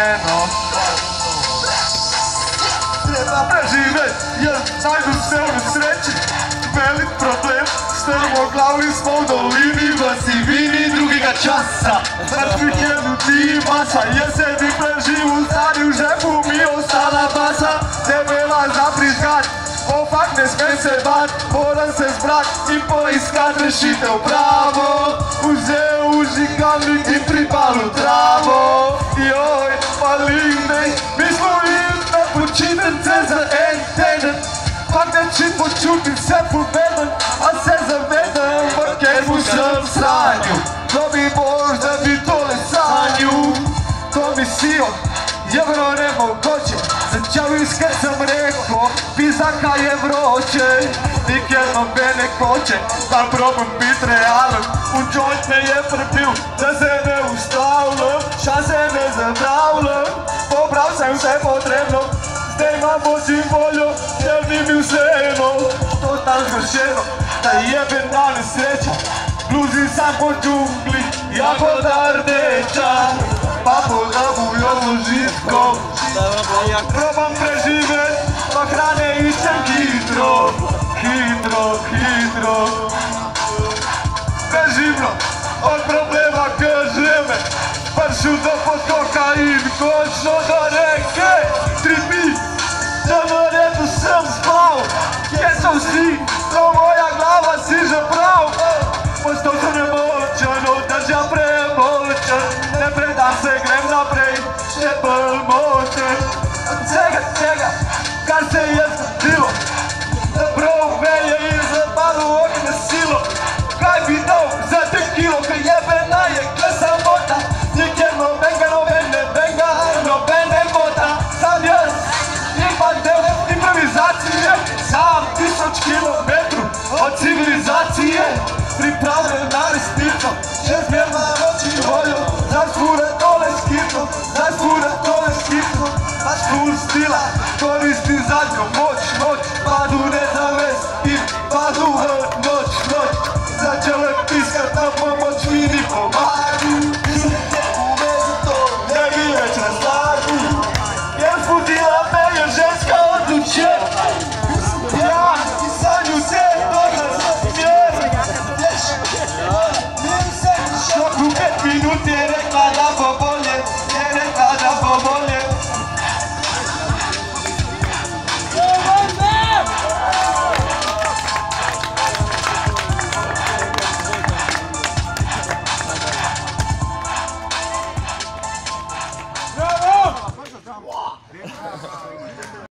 pošteno Treba preživjet, jer najdu se u sreći Velik problem, štemo glavu i smo u dolini Vasivini drugiga časa. Mrtvih je ljudi masa, jeseni preživu stari u žepu mi ostala basa. Debela zaprižgat, o ne sme se bat Moram se zbrat i poiskat rešitev pravo. Uzeo u žigalnik i pripalu travu Fakt da čim počutim se povedem, a se zavedem v kjermu sem stanju Da bi možda bi tole sanju Komisijo, jebno nemogoče Začel iskat sam rekao, pizaka je vroče Nikjedno me ne koče, da probam bit realen U joint me je prebil, da se ne ustavljam Šanse ne zapravljam, pobral sem vse potrebno Zdaj imam božji voljo, mi vseeno Tam zgrešeno, da jebe na nesreča Bluzi sam po džungli, jagoda rdeča Pa pozabujo užitkom Probam preživjet, pa hrane iščem hitro Hitro, hitro Preživno, od problema k žeme Pršu do potoka in končno do premolčen Ne predam se, grem naprej, še bolj močen. Od vsega tega, kar se je zgodilo? Zaprav me je in zapadlo ognje silo. Kaj bi dal za te kilo, ker jebena je kle samota Nikjer nobenga, nobene benga, nobene mota Sam jaz, in pa del improvizacije Sam tisoč kilometrov od civilizacije. Pripravljen na resnico, Tere